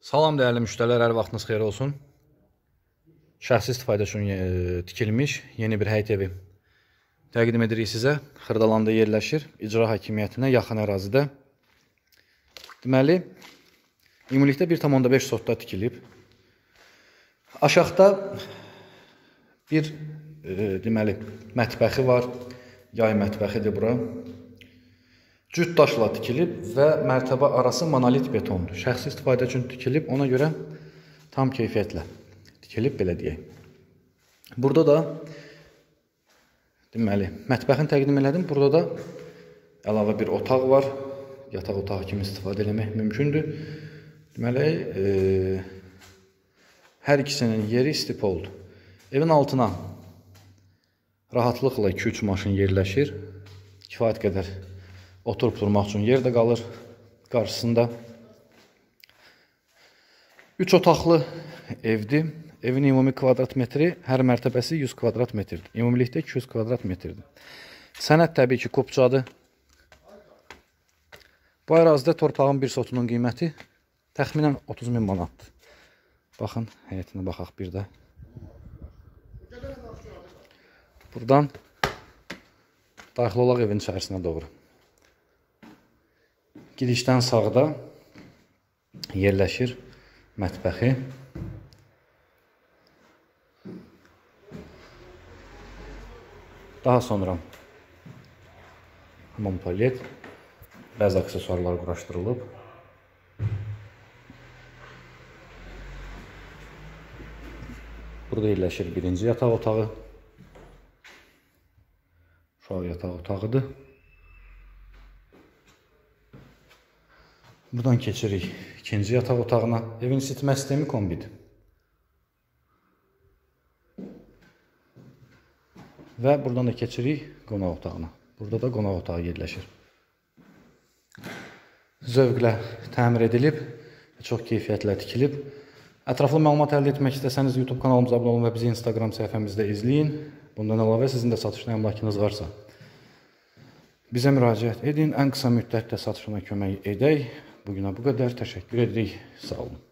Salam dəyərli müştərilər, hər vaxtınız xeyir olsun. Şəxsi istifadə üçün e, tikilmiş yeni bir həyət evi təqdim edirik sizə. Xırdalanda yerləşir, icra hakimiyyətinə yaxın ərazidə. Deməli, ümumilikdə 1,5 sotda tikilib. Aşağıda bir e, deməli mətbəxi var. Yay mətbəxidir bura. Cüt daşla tikilib və mərtəbə arası monolit betondur. Şəxsi istifadə üçün tikilib, ona görə tam keyfiyyətlə tikilib, belə deyək. Burada da deməli, mətbəxin təqdim elədim. Burada da əlavə bir otaq var. Yataq otağı kimi istifadə etmək mümkündür. Deməli, e, hər ikisinin yeri istipoldur. Evin altına rahatlıqla 2-3 maşın yerləşir. Kifayət qədər oturub durmaq üçün yer də qalır qarşısında. 3 otaqlı evdir. Evin ümumi kvadrat metri hər mərtəbəsi 100 kvadrat metrdir. Ümumilikdə 200 kvadrat metrdir. Sənəd təbii ki, kopçadır. Bu ərazidə torpağın bir sotunun qiyməti təxminən 30 min manatdır. Baxın, həyətinə baxaq bir də. Buradan daxil olaq evin içərisinə doğru. Girişdən sağda yerləşir mətbəxi. Daha sonra hamam tualet, bəzi aksesuarlar quraşdırılıb. Burada yerləşir birinci yataq otağı. Uşaq yataq otağıdır. Buradan keçirik ikinci yataq otağına. Evin isitmə sistemi kombidir. Və buradan da keçirik qonaq otağına. Burada da qonaq otağı yerləşir. Zövqlə təmir edilib, çox keyfiyyətlə tikilib. Ətraflı məlumat əldə etmək istəsəniz YouTube kanalımıza abunə olun və bizi Instagram səhifəmizdə izləyin. Bundan əlavə sizin də satışda əmlakınız varsa, bizə müraciət edin. Ən qısa müddətdə satışına kömək edək. Bugünə bu qədər. Təşəkkür edirik. Sağ olun.